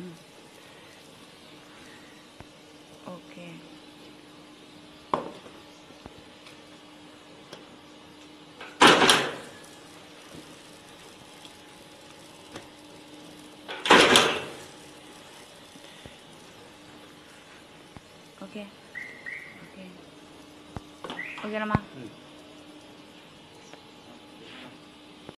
嗯，ok ok ok ok 了吗？嗯。